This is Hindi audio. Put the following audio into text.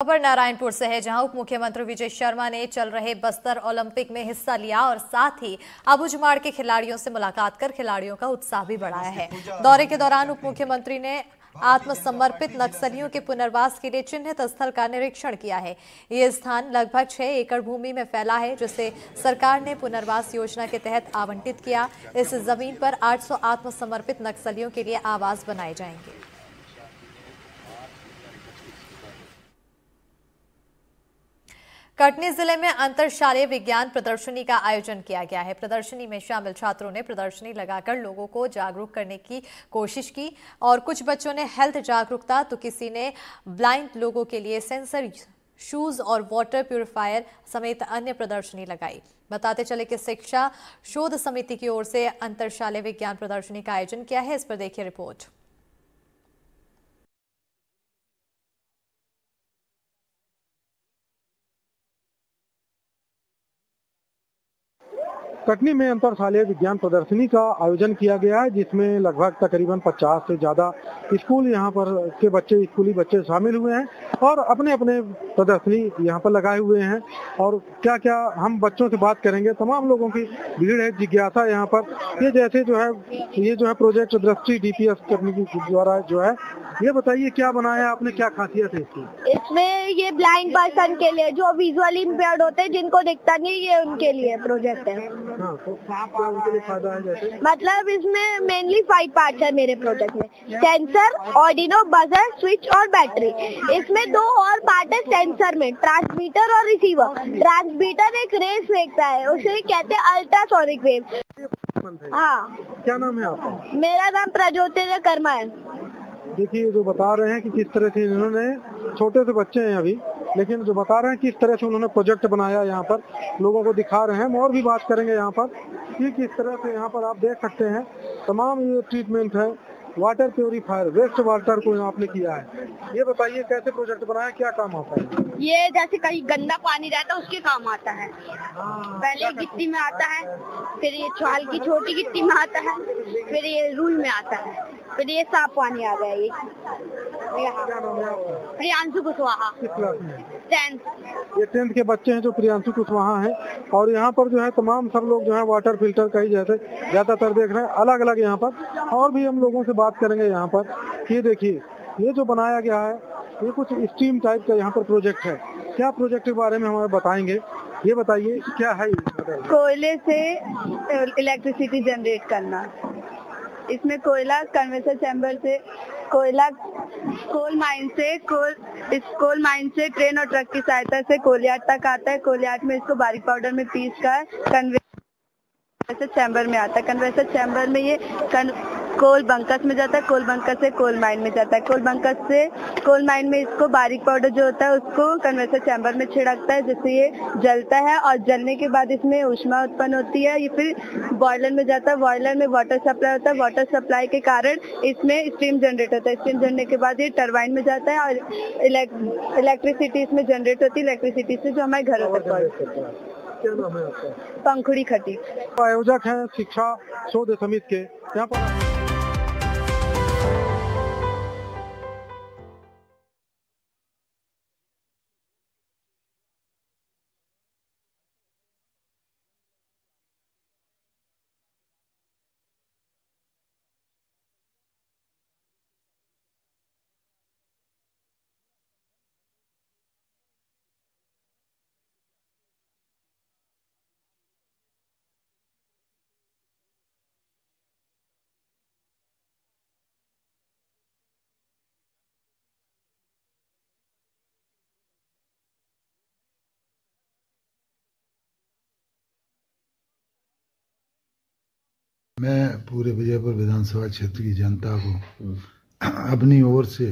खबर नारायणपुर से है, जहाँ उप मुख्यमंत्री विजय शर्मा ने चल रहे बस्तर ओलंपिक में हिस्सा लिया और साथ ही अबुझमाड़ के खिलाड़ियों से मुलाकात कर खिलाड़ियों का उत्साह भी बढ़ाया है। दौरे के दौरान उप मुख्यमंत्री ने आत्मसमर्पित नक्सलियों के पुनर्वास के लिए चिन्हित स्थल का निरीक्षण किया है। ये स्थान लगभग छह एकड़ भूमि में फैला है, जिसे सरकार ने पुनर्वास योजना के तहत आवंटित किया। इस ज़मीन पर 800 आत्मसमर्पित नक्सलियों के लिए आवास बनाए जाएँगे। कटनी ज़िले में अंतरशालीय विज्ञान प्रदर्शनी का आयोजन किया गया है। प्रदर्शनी में शामिल छात्रों ने प्रदर्शनी लगाकर लोगों को जागरूक करने की कोशिश की और कुछ बच्चों ने हेल्थ जागरूकता तो किसी ने ब्लाइंड लोगों के लिए सेंसर, शूज़ और वाटर प्यूरिफायर समेत अन्य प्रदर्शनी लगाई। बताते चले कि शिक्षा शोध समिति की ओर से अंतरशालीय विज्ञान प्रदर्शनी का आयोजन किया है। इस पर देखिए रिपोर्ट। कटनी में अंतरशालीय विज्ञान प्रदर्शनी का आयोजन किया गया है, जिसमें लगभग तकरीबन 50 से ज़्यादा स्कूल यहाँ पर के बच्चे, स्कूली बच्चे शामिल हुए हैं और अपने अपने प्रदर्शनी यहाँ पर लगाए हुए हैं। और क्या क्या हम बच्चों से बात करेंगे, तमाम लोगों की भीड़ है, जिज्ञासा यहाँ पर। ये जैसे जो है, ये जो है प्रोजेक्ट दृष्टि डीपीएस करने की द्वारा जो है ये बताइए क्या बनाया आपने क्या खासियत है इसकी? इसमें ये ब्लाइंड पर्सन के लिए जो विजुअली इम्पेयर्ड होते हैं जिनको दिखता नहीं ये उनके लिए प्रोजेक्ट है। हाँ तो उनके लिए फ़ायदा है जैसे? मतलब इसमें मेनली फाइव पार्ट है मेरे प्रोजेक्ट में। सेंसर ऑडिनो बजर स्विच और बैटरी इसमें दो और पार्ट है सेंसर में ट्रांसमीटर और रिसीवर ट्रांसमीटर एक रेस फेंकता है उसे कहते हैं अल्ट्रासोनिक वेव हाँ। क्या नाम है आपका? मेरा नाम प्रज्योतिर्य कर्मा है। देखिए, जो बता रहे हैं कि किस तरह से इन्होंने, छोटे से बच्चे हैं अभी, लेकिन जो बता रहे हैं किस तरह से उन्होंने प्रोजेक्ट बनाया यहाँ पर, लोगों को दिखा रहे हैं और भी बात करेंगे यहाँ पर कि किस तरह से यहाँ पर आप देख सकते हैं, तमाम ये ट्रीटमेंट है वाटर प्योरीफायर वेस्ट वाटर को आपने किया है। ये बताइए कैसे प्रोजेक्ट बनाया क्या काम आता है? ये जैसे कहीं गंदा पानी रहता है उसके काम आता है। पहले गिट्टी में आता है फिर ये छाल की छोटी गिट्टी में आता है फिर ये रूल में आता है फिर ये साफ़ पानी आ गया ये। है प्रियांशु कुशवाहा। ये टेंथ के बच्चे हैं जो प्रियांशु कुशवाहा हैं। और यहाँ पर जो है तमाम सब लोग जो है वाटर फ़िल्टर का ही जैसे ज़्यादातर देख रहे हैं। अलग अलग यहाँ पर। और भी हम लोगों से बात करेंगे यहाँ पर। ये देखिए ये जो बनाया गया है ये कुछ स्टीम टाइप का यहाँ पर प्रोजेक्ट है। क्या प्रोजेक्ट के बारे में हमें बताएँगे? ये बताइए क्या है कोयले से इलेक्ट्रिसिटी जनरेट करना। इसमें कोयला कन्वेंसर चैम्बर से कोयला कोल माइन से कोल इस कोल माइन से ट्रेन और ट्रक की सहायता से कोलियाट तक आता है। कोलियाट में इसको बारीक पाउडर में पीस कर कन्वे चैम्बर में आता है। कन्वेसर चैम्बर में ये कन, कोल बंकस में जाता है कोल बंकस से कोल माइन में जाता है। कोल बंकस से कोल माइन में इसको बारीक पाउडर जो होता है उसको कन्वेंसर चैम्बर में छिड़कता है जिससे ये जलता है और जलने के बाद इसमें उष्मा उत्पन्न होती है। ये फिर बॉयलर में जाता है। बॉयलर में वाटर सप्लाई होता है। वाटर सप्लाई के कारण इसमें स्टीम जनरेट होता है। स्टीम जनरेट के बाद ये टरबाइन में जाता है और इलेक्ट्रिसिटी इसमें जनरेट होती है। इलेक्ट्रिसिटी से जो हमारे घरों तक पहुँचती क्या नाम है आपका? पंखुड़ी खटी आयोजक हैं शिक्षा शोध समिति के। यहाँ पर मैं पूरे विजयपुर विधानसभा क्षेत्र की जनता को अपनी ओर से